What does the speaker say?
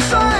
sun.